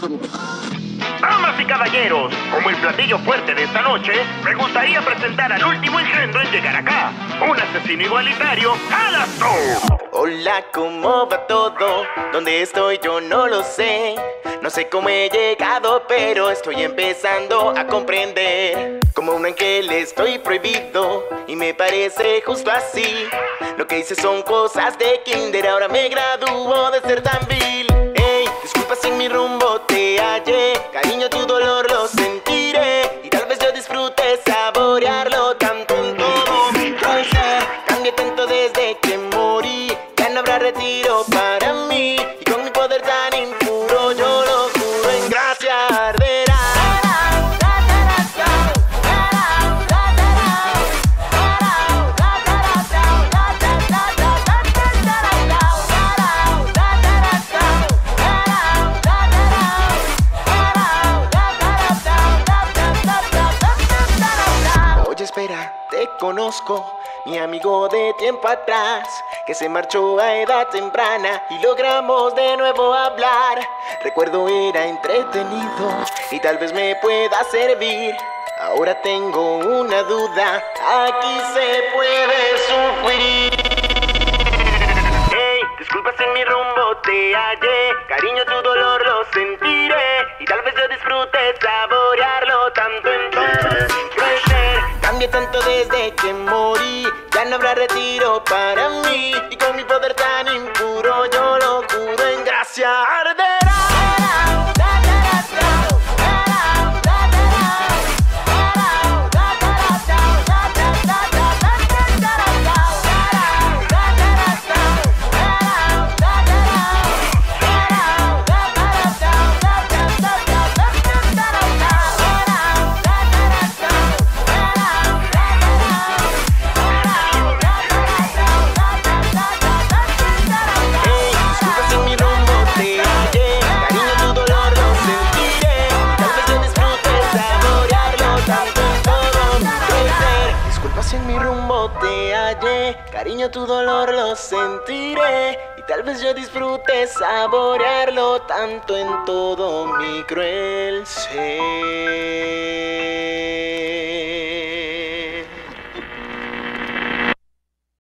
Damas y caballeros, como el platillo fuerte de esta noche, me gustaría presentar al último engendro en llegar acá. Un asesino igualitario, Alastor. Hola, ¿cómo va todo? ¿Dónde estoy? Yo no lo sé. No sé cómo he llegado, pero estoy empezando a comprender. Como un ángel estoy prohibido y me parece justo así. Lo que hice son cosas de kinder, ahora me gradúo de ser tan vil. Desde que morí. Ya no habrá retiro para mí. Y con mi poder tan impuro, yo lo juro en gracia arderá. Oye, espera, te conozco. Mi amigo de tiempo atrás, que se marchó a edad temprana y logramos de nuevo hablar. Recuerdo era entretenido y tal vez me pueda servir. Ahora tengo una duda, aquí se puede sufrir. Hey, disculpa si en mi rumbo te hallé. Cariño, tu dolor lo sentiré. Y tal vez yo disfrute saborearlo tanto en. Cambié tanto desde que morí. Ya no habrá retiro para mí. Y con mi poder tan impuro, yo lo juro en gracia arderá. Ser. Disculpa si en mi rumbo te hallé. Cariño, tu dolor lo sentiré. Y tal vez yo disfrute saborearlo tanto en todo mi cruel ser.